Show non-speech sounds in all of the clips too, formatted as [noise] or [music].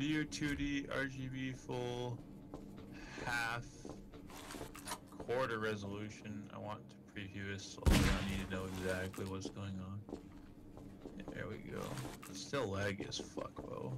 Video 2D, RGB full, half, quarter resolution. I want to preview this, so I need to know exactly what's going on. There we go. Still laggy as fuck, though.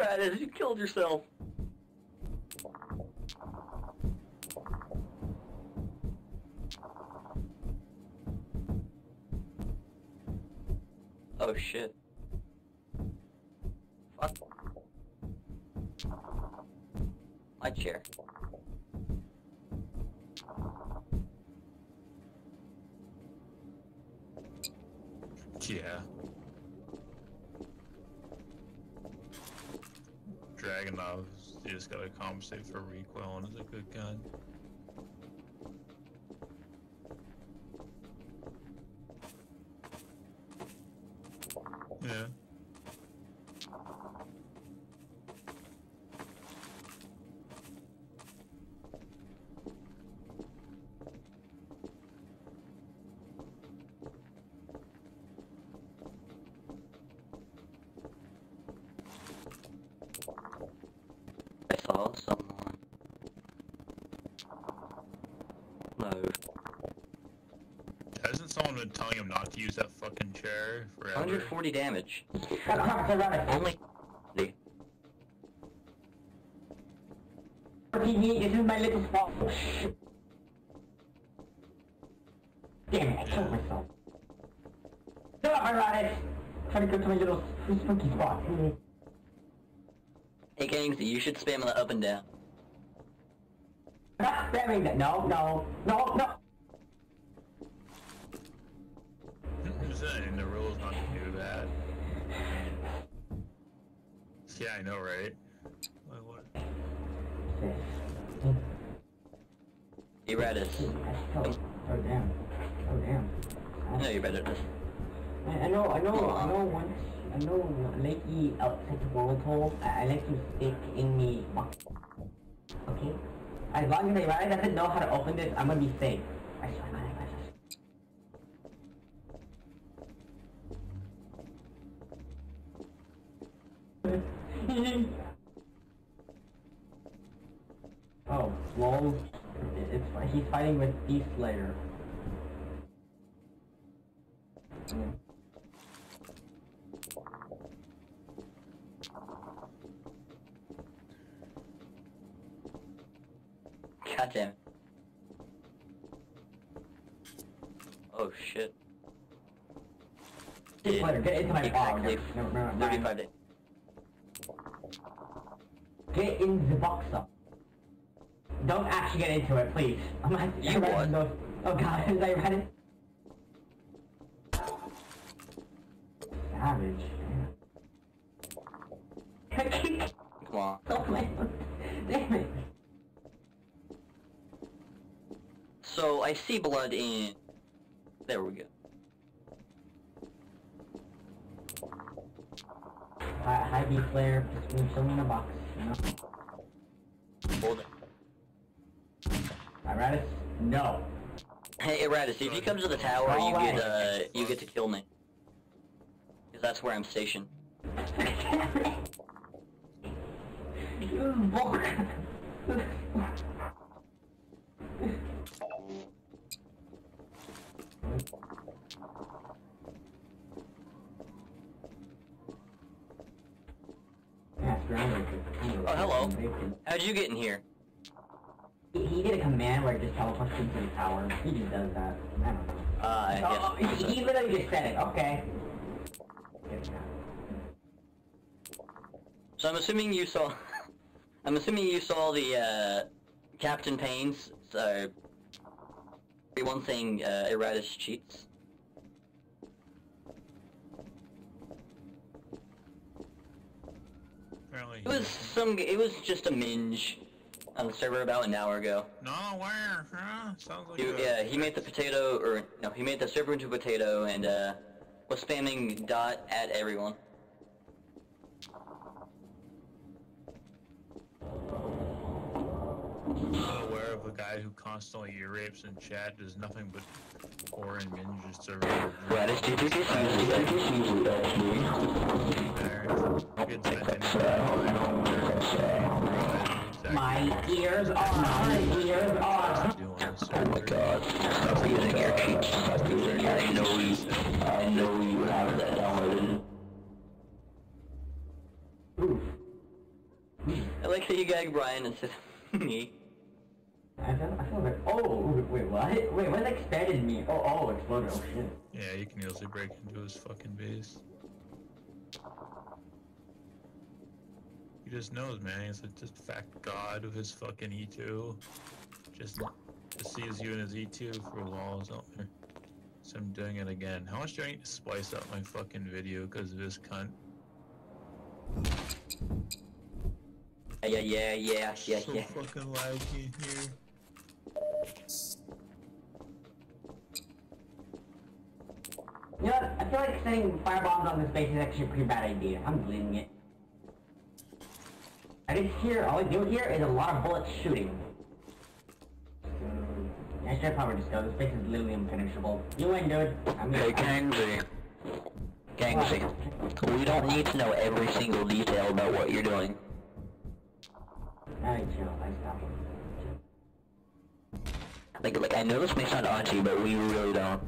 Radis, you killed yourself. Oh shit. Fuck. My chair. Yeah. Dragunov, just gotta compensate for recoil and it's a good gun. Yeah. I saw someone. No. Hasn't someone been telling him not to use that fucking chair forever? 140 damage. Shut up, shut up. Only. The- TV, this is my little spot. Damn it, I killed myself. Shut up, Aranis! Trying to go to my little spooky spot. Hey, Gangs, you should spam the up and down. Not spamming that. No, no, no, no. I'm saying the rule's not to do that. Yeah, I know, right? Like, what? Hey, Radis. Oh, oh damn. Oh damn. I know you're better. I, I know, I know, I know once, I know Lakey outside the volatile, I, I like to stick in box. Okay? As long as I Ryan doesn't know how to open this, I'm gonna be safe. [laughs] Oh, lol. It's, he's fighting with Beast Slayer. God damn. Oh shit. Get into my Exactly. oh, no, no, no, no, 35 days. Get in the box up. Don't actually get into it, please. [laughs] I'm not. You I what? those- Oh god, I read it. Savage. [laughs] Come on. oh my. Damn it. So, I see blood in... There we go. Hi, hi B Slayer, just move something in the box. You know? Hold it. I read it. No. Hey, Radis, if you come to the tower, you get, uh, you get to kill me. Because that's where I'm stationed. [laughs] You [laughs] book. Yeah, it's grounded. Oh, hello. How'd you get in here? He, he did a command where it just teleports into the tower. He just does that. I don't know. Uh, Oh, yes. he, he literally just said it. Okay. So I'm assuming you saw. [laughs] I'm assuming you saw the uh, Captain Payne's. Uh, everyone saying uh, Eratus cheats. Apparently. It was some. It was just a minge on the server about an hour ago. Not aware, huh? Sounds like He, a... yeah, he made the potato, or no, he made the server into a potato and uh, was spamming dot at everyone. not aware of a guy who constantly rapes in chat does nothing but pour and minge server. Eratus, [laughs] just use did you just use it actually? There. Good spend any My ears are, my ears are. Oh my god. Stop using your cheats. Stop using your I know you, I know you have that downloaded. I like how you gagged Brian and said me. I feel, I feel like, oh, wait, what? Wait, what expanded me? Oh, oh, exploded, oh shit. Yeah, you can easily break into his fucking base. He just knows, man. He's a just fat god of his fucking E2. Just, just sees you in his E2 for walls out there. So I'm doing it again. How much do I need to spice up my fucking video because of this cunt? Yeah, yeah, yeah, yeah, yeah. so yeah. fucking laggy here. You know what? I feel like setting firebombs on this base is actually a pretty bad idea. I'm deleting it. I just hear, all I do here is a lot of bullets shooting. I should probably just go. This base is literally impenetrable. You win, dude. I'm Hey, Gangsy. Gangsy. We don't need to know every single detail about what you're doing. Alright, chill. I stop. Like, like I know this may sound auntie, but we really don't.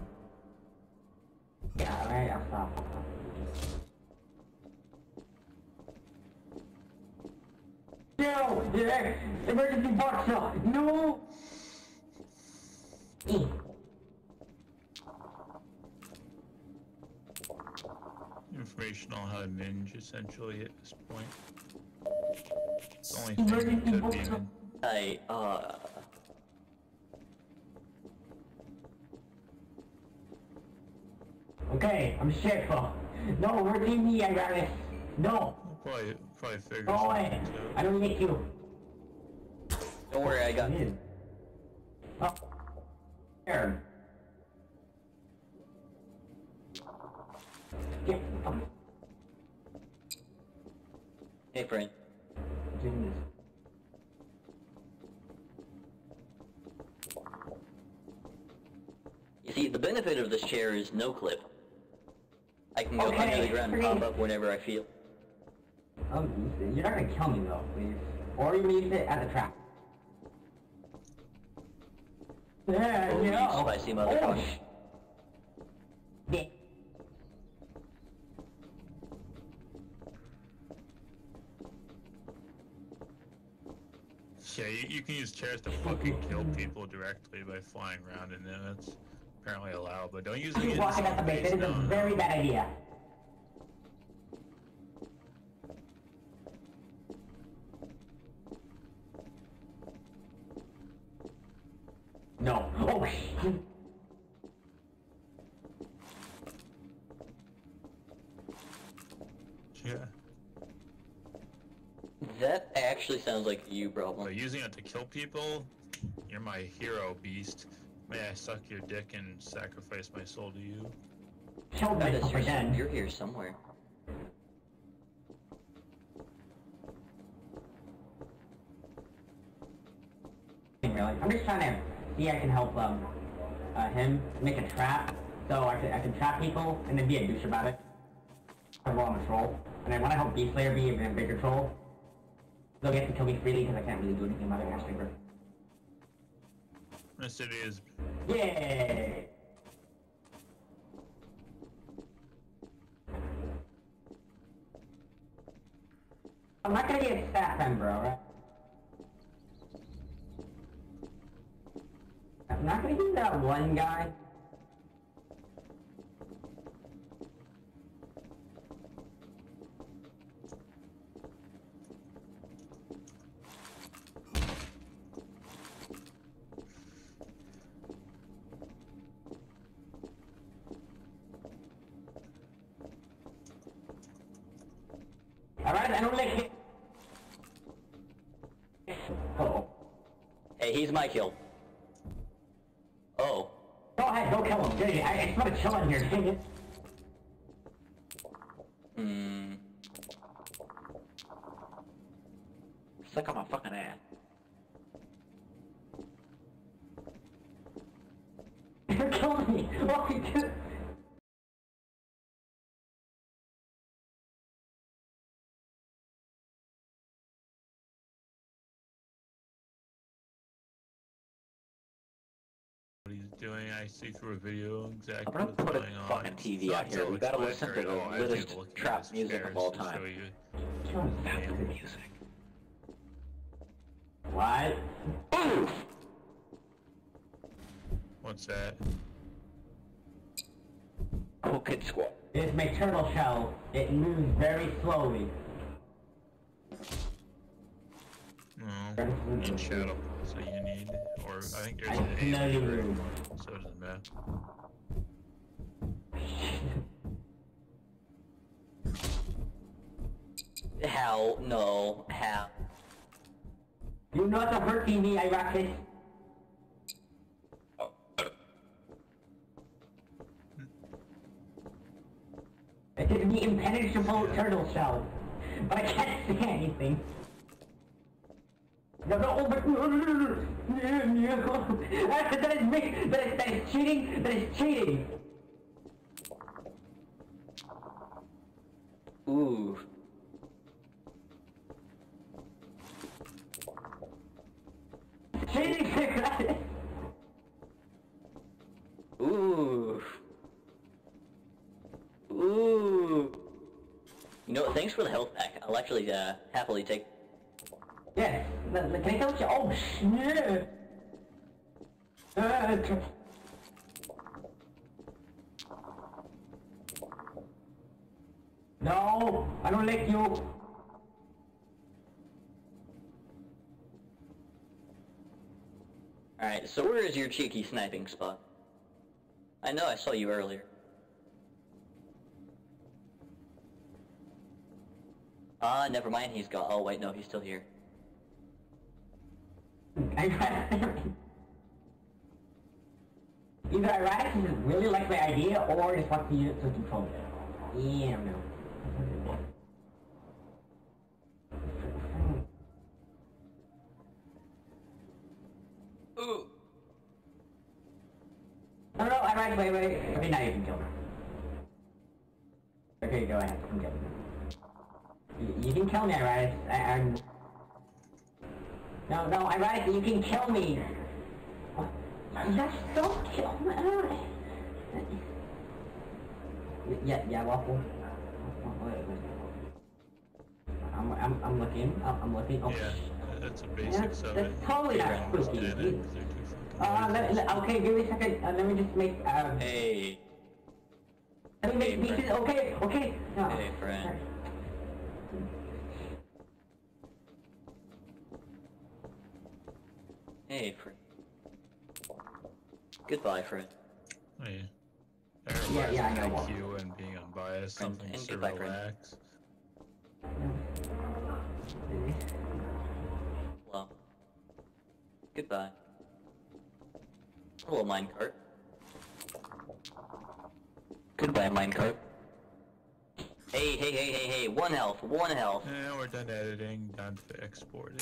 Yeah, alright, I'll stop. No! Yeah! Emergency box shot! No! E. Information on how to minge, essentially, at this point. It's only thing Emergency to box be shot. min- I, uh... Okay, I'm Sherpa. No, we're me, I got this. No! I'll probably, probably figure Go away! out. I don't need you. Don't worry, I got Dude. Oh. There. Get up. Hey, friend. Doing this. You see, the benefit of this chair is no clip. I can go Okay, under the ground and pop up whenever I feel. Oh, you're not gonna kill me though, please. Or you use it as the trap. Yeah, Oh, you yeah. spicy motherfucker. Oh, Yeah. Yeah, you, you can use chairs to fucking kill people directly by flying around in them. That's apparently allowed, but don't use it You against walking at the base, that is no, a no. very bad idea. No. Oh, sh- [laughs] Yeah. That actually sounds like you problem. But using it to kill people, you're my hero, beast. May I suck your dick and sacrifice my soul to you? Killed me, myself you're, again. you're here somewhere. Really. I'm just trying to see I can help um uh, him make a trap so I can I can trap people and then be a douche about it. I'm on a troll. And I want to help Beast Slayer be a bigger troll, they'll get to kill me freely because I can't really do anything about it. Ash Sleeper. This city is Yay! I'm not gonna be a staff member, alright? I'm not gonna be that one guy. Alright, I don't like it. Oh. He's my kill. Oh. Go ahead, go kill him. Dang it, I, I just want to chill in here, dang it. Hmm. Suck on my fucking ass. You're killing me. Oh, you did. what he's doing. I see through a video exactly I'm gonna what's put a on. fucking TV It's out here. We gotta listen to the litest to latest look trap music of all time. show you. The music. What? What's that? Cool Kid Squad. It's my turtle shell. It moves very slowly. Mm-hmm. No. In shadow so you need, or I think there's I an smell alien room, so it doesn't matter. Hell no. Hell. You're not to hurt me, I rocket. It is the impenetrable turtle shell. But I can't see anything. Oh, but. That is me. That is, that is cheating. That is cheating. Ooh. Cheating. Ooh. Ooh. You know? Thanks for the health pack. I'll actually uh, happily take. Can I you? Oh, shit. Uh, tr- No, I don't like you. Alright, so where is your cheeky sniping spot? I know I saw you earlier. Ah, never mind, he's gone. Oh, wait, no, he's still here. I Either Iraq just really like my idea or just wants to use it to control it. Yeah, I don't know. Ooh. No, no, Iraq, wait, wait. Okay, now you can kill me. Okay, go ahead. I'm good. You, you can kill me, Iraq. I, I'm... No, no, Iraq, you can kill me. Just don't kill me. Yeah, yeah, waffle. Wait, wait, wait. I'm, I'm, I'm looking. I'm, I'm looking. Oh, Yeah, that's a basics of that's totally You not spooky. it 'cause they're too fucking Uh, let, let- okay, give me a second. Uh, let me just make. Um, Hey. let me make hey, pieces. friend. Okay, okay. No. Hey, friend. Hey, friend. Goodbye, friend. Oh, yeah. Yeah, yeah, I know. Everybody's IQ and being unbiased, And- something and to goodbye, friend. relax. Well. Goodbye. Oh, Hello, minecart. Goodbye, minecart. Hey, hey, hey, hey, hey, one health, one health. And we're done editing, done for exporting.